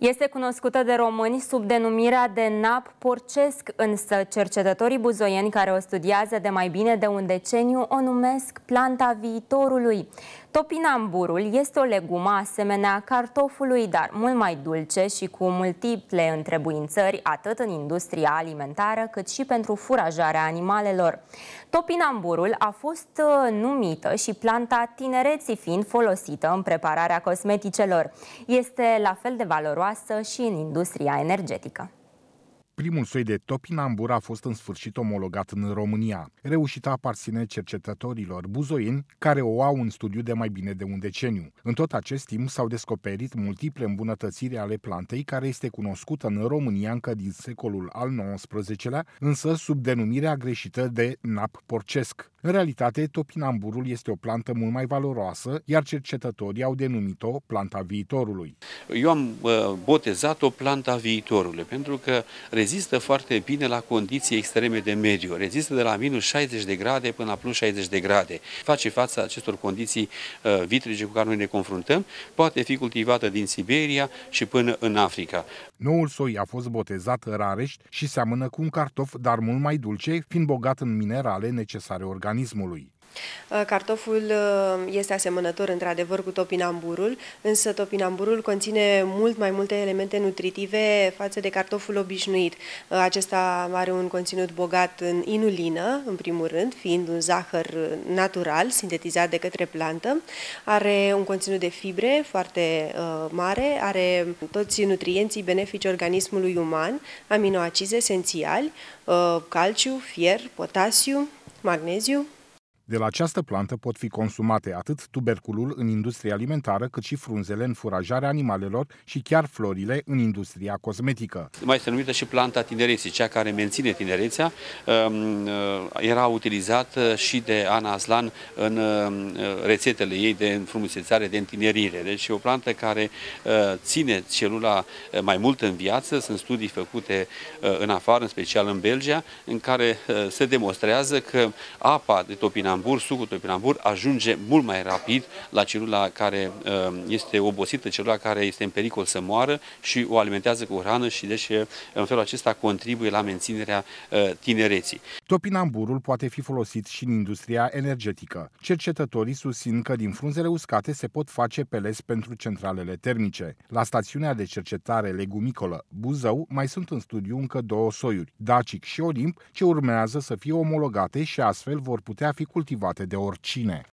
Este cunoscută de români sub denumirea de nap porcesc, însă cercetătorii buzoieni care o studiază de mai bine de un deceniu o numesc planta viitorului. Topinamburul este o legumă asemenea cartofului, dar mult mai dulce și cu multiple întrebuințări atât în industria alimentară cât și pentru furajarea animalelor. Topinamburul a fost uh, numită și planta tinereții fiind folosită în prepararea cosmeticelor. Este la fel de valoroasă și în industria energetică. Primul soi de topinambur a fost în sfârșit omologat în România. Reușita aparține cercetătorilor buzoieni care o au în studiu de mai bine de un deceniu. În tot acest timp s-au descoperit multiple îmbunătățiri ale plantei care este cunoscută în România încă din secolul al XIX-lea, însă sub denumirea greșită de nap porcesc. În realitate, topinamburul este o plantă mult mai valoroasă, iar cercetătorii au denumit-o planta viitorului. Eu am uh, botezat-o planta viitorului, pentru că rezistă foarte bine la condiții extreme de mediu. Rezistă de la minus 60 de grade până la plus 60 de grade. Face față acestor condiții uh, vitrige cu care noi ne confruntăm. Poate fi cultivată din Siberia și până în Africa. Noul soi a fost botezat Rarești și seamănă cu un cartof, dar mult mai dulce, fiind bogat în minerale necesare organismului. Uh, cartoful uh, este asemănător într-adevăr cu topinamburul, însă topinamburul conține mult mai multe elemente nutritive față de cartoful obișnuit. Uh, acesta are un conținut bogat în inulină, în primul rând, fiind un zahăr natural, sintetizat de către plantă. Are un conținut de fibre foarte mare, are toți nutrienții benefici organismului uman, aminoacizi esențiali, calciu, fier, potasiu, magneziu, de la această plantă pot fi consumate atât tuberculul în industria alimentară, cât și frunzele în furajarea animalelor și chiar florile în industria cosmetică. Mai este numită și planta tinereții, cea care menține tinerețea. Um, uh, era utilizată și de Ana Aslan în um, rețetele ei de înfrumusețare, de întinerire. Deci e o plantă care uh, ține celula uh, mai mult în viață. Sunt studii făcute în afară, în special în Belgia, în care se demonstrează că apa de topinam topinambur, sucul topinambur ajunge mult mai rapid la celula care uh, este obosită, celula care este în pericol să moară și o alimentează cu hrană și deci uh, în felul acesta contribuie la menținerea uh, tinereții. Topinamburul poate fi folosit și în industria energetică. Cercetătorii susțin că din frunzele uscate se pot face peles pentru centralele termice. La stațiunea de cercetare legumicolă Buzău mai sunt în studiu încă două soiuri, Dacic și Olimp, ce urmează să fie omologate și astfel vor putea fi cultivate cultivate de oricine.